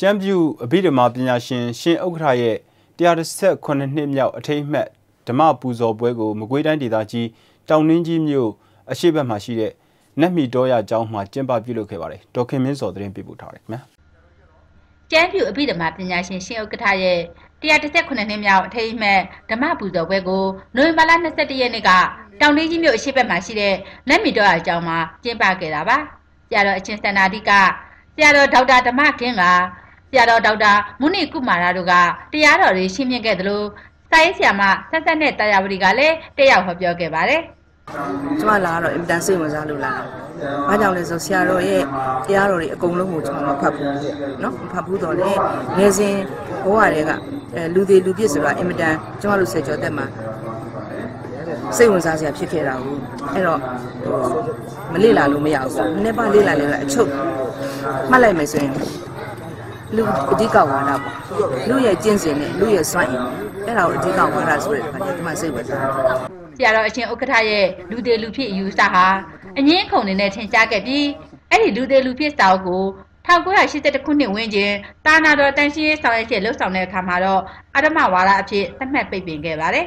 ကျမ်းပြူအဘိဓမ္မာပညာရှင်ရှင်ဥက္ကဋ္ဌရဲ့118နှစ်မြောက်အထိမ်းအမှတ်ဓမ္မပူဇော်ပွဲကိုမကွေးတိုင်းဒေသကြီးတောင်နှင်းကြီးမြို့အရှိတ်ဘက်မှာရှိတဲ့နတ်မီတော်ရကျောင်းမှာကျင်းပပြုလုပ်ခဲ့ပါတယ်ဒေါခင်မင်းစောသတင်းပေးပို့ထားတယ်ခင်ဗျာကျမ်းပြူအဘိဓမ္မာပညာရှင်ရှင်ဥက္ကဋ္ဌရဲ့118နှစ်မြောက်အထိမ်းအမှတ်ဓမ္မပူဇော်ပွဲကိုနိုဝင်ဘာလ22ရက်နေ့ကတောင်လေးကြီးမြို့အရှိဘက်မှာရှိတဲ့လက်မီတော်အကြောင်းမှာကျင်းပခဲ့တာပါဆရာတော်အချင်းစန္ဒာတိကဆရာတော်ဒေါက်တာဓမ္မကင်းက ဆရာတော်ဒေါက်တာမုနိကုမာရတို့ကတရားတော်တွေရှင်းပြခဲ့သလိုစာရေးဆရာမဆက်ဆက်နဲ့တရားဝတီကလည်းတက်ရောက်ဟောပြောခဲ့ပါတယ်ကျမလာတော့အင်တန်စိတ်ဝင်စားလို့လာ။ဘာကြောင့်လဲဆိုဆရာတော်ရဲ့တရားတော်တွေအကုန်လုံးကိုကျမမဖတ်ဘူး။နော်မဖတ်ဘူးတော့လေငယ်စဉ်ဘဝတွေကအဲလူသေးလူပြစ်ဆိုတာအင်မတန်ကျမတို့ဆယ်ကျော်သက်မှာစိတ်ဝင်စားစရာဖြစ်ခဲ့တာကိုအဲ့တော့မလေ့လာလို့မရဘူးပေါ့နည်းပါလေ့လာလဲအချုပ်မှတ်လိုက်မယ်ဆိုရင် လူအဓိကဝါဒပေါ့လူရဲ့ကျင့်စဉ်နဲ့လူရဲ့စွမ်းရည်အဲ့ဒါကိုအဓိကဝါဒဆိုတဲ့အခါကျဒီမှာစိတ်ဝင်စားဆရာတော်အချင်းဥက္ကဋ္ဌရဲ့လူသေးလူဖြစ်အယူဆဟာအငင်းခုန်နေနဲ့ထင်ရှားခဲ့ပြီးအဲ့ဒီလူသေးလူဖြစ်စာအုပ်ကို1982ခုနှစ်ဝန်းကျင်တာနာတော်တန်ရှင်းရေးဆောင်ရွက်ချက်လှုပ်ဆောင်တဲ့အခါမှာတော့အဓမ္မဝါဒအဖြစ်သတ်မှတ်ပိတ်ပင်ခဲ့ပါတယ်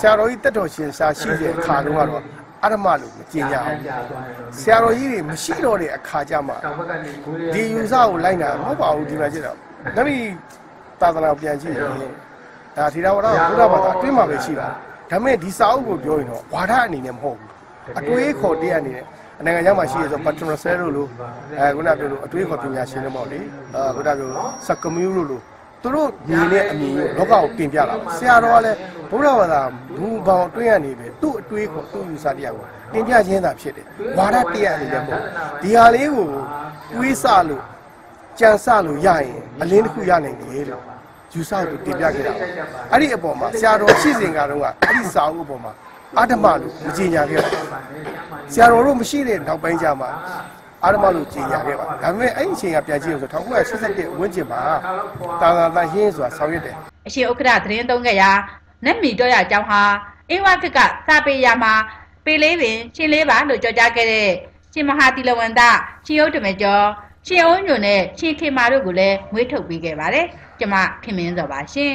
ဆရာတော်ကြီးတက်တော်ရှင်စာရှိတဲ့အခါတုန်းကတော့ အရမလို့မကျင်ကြအောင်ဆရာတော်ကြီးတွေမရှိတော့တဲ့အခါကျမှဒီယူဆကိုလိုက်တာမဟုတ်ပါဘူးဒီမှာကျတော့နမီသာသနာပြန်ကြည့်ရင်ဒါထေရဝါဒဘုရားဘာသာအတွင်းမှာပဲရှိတာဒါပေမဲ့ဒီစာအုပ်ကိုပြောရင်တော့ဝါဒအနေနဲ့မဟုတ်ဘူးအတွေးခေါ်တရားအနေနဲ့နိုင်ငံခြားမှာရှိရဆို patron cell လို့လို့အဲခုနပြောလို့အတွေးခေါ်ပညာရှင်တွေပေါ့လေအဲခုနပြောစကမြူလို့လို့ သူတို့မြင်တဲ့အမြင်ကိုလောကကိုတင်ပြတာပါဆရာတော်ကလည်းဘုရားဘာသာဘူပေါင်းအတွင်းကနေပဲသူ့အတွေးကိုသူ့ယူဆတရားကိုတင်ပြခြင်းသာဖြစ်တယ်ဝါဒတရားအနေနဲ့ပေါ့ဒီဟာလေးကိုတွေးဆလို့ကြံစလို့ရရင်အလင်းတစ်ခုရနိုင်တယ်လို့ယူဆလို့တင်ပြခဲ့တာအဲ့ဒီအပေါ်မှာဆရာတော်ရှိစဉ်ကတော့အဲ့ဒီစာအုပ်အပေါ်မှာအာဓမလို့မကြေညာခဲ့ပါဆရာတော်တို့မရှိတဲ့နောက်ပိုင်းကျမှ အာရမလို့ကြီးညာခဲ့ပါဒါပေမဲ့အဲ့ဒီအချိန်ကပြန်ကြည့်လို့ဆို1987ဝန်းကျင်မှာတာသာတန်ရှင်းဆိုတာဆောင်ရွက်တယ်အရှင်ဥက္ကဋ္ဌသတင်းသုံးခဲ့ရာနတ်မီတော့ရအကြောင်းဟာအင်းဝကကစာပေရမှာပေလေးပင်ရှင်လေးပါလို့ကြော်ကြားခဲ့တဲ့ရှင်မဟာတိလဝန္တရှင်ယုတ်တမေကျော်ရှင်အုံးညွန့်နဲ့ရှင်ခေမာတို့ကိုလည်းမွေးထုတ်ပေးခဲ့ပါတယ်ကျမခင်မင်းစောပါရှင်